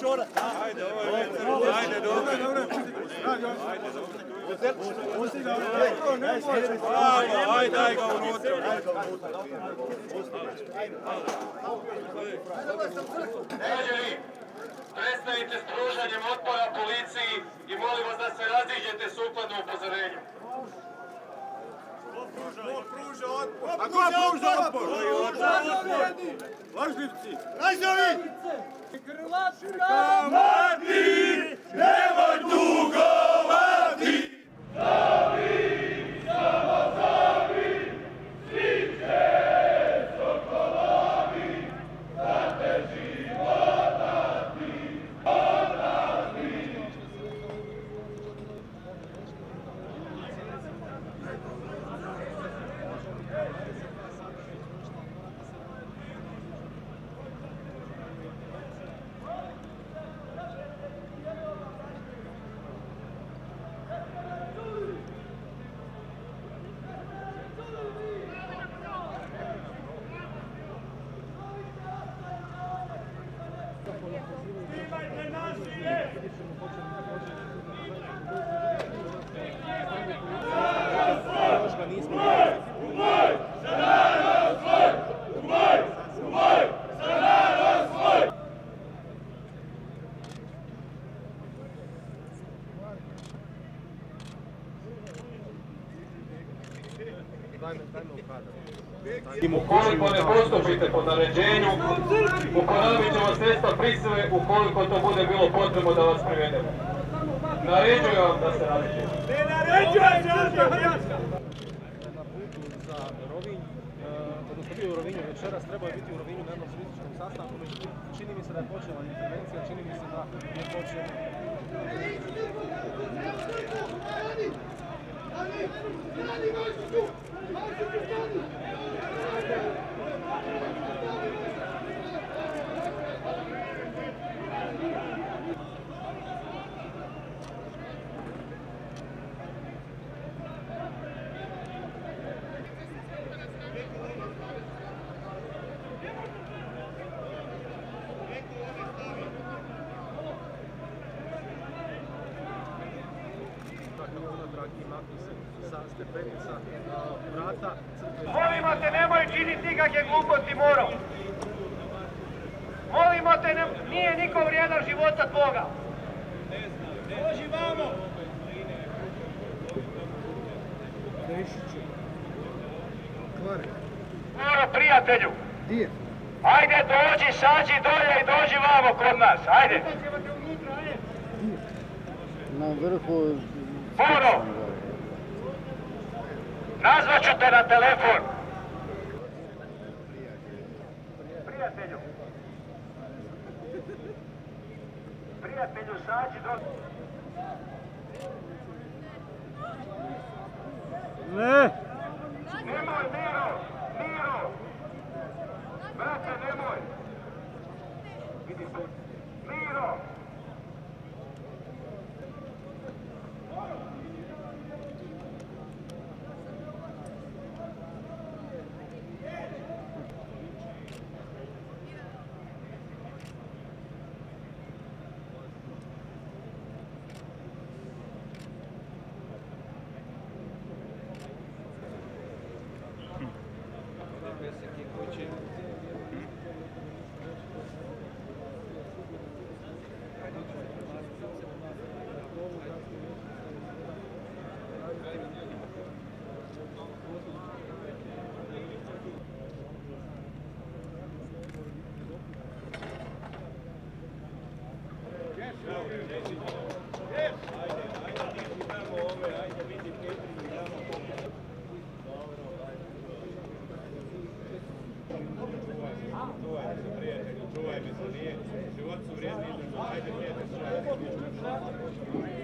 šora. Ajde, ajde, dobro. Ajde, daj ga unutra. Građani, prestanite s pružanjem otpora policiji i molim vas da se raziđete sukladno upozorenju. A ko pruža otpor? Важливці! Разові! Крилатка! Мати! Не ватуга! Ukoliko ne postupite po naređenju, uporabit ćemo sredstva prisile ukoliko to bude bilo potrebno da vas privedemo. Naređujem vam da se raziđete. na putu za Rovinj, e, odnosno bio u Rovinju večeras, trebao je biti u Rovinju na jednom turističkom sastanku, međutim čini mi se da je počela intervencija, čini mi se da je počeo i maknu se sa stepenica a, vrata. Molimo te, nemoj činiti nikakve gluposti, moro. Molimo te, ne- nije niko vrijedan života tvoga. Dođi vamo. Moro, prijatelju. Gdje? Ajde, dođi, sađi dolje i dođi vamo kod nas, ajde. Na vrhu... Moro, nazvat ću te na telefon. Prijatelju. Prijatelju, sađi dolje. Ne! Nemoj, Miro, Miro. Brate, nemoj. Vidi se. Miro, to nije. Život su vrijedni, da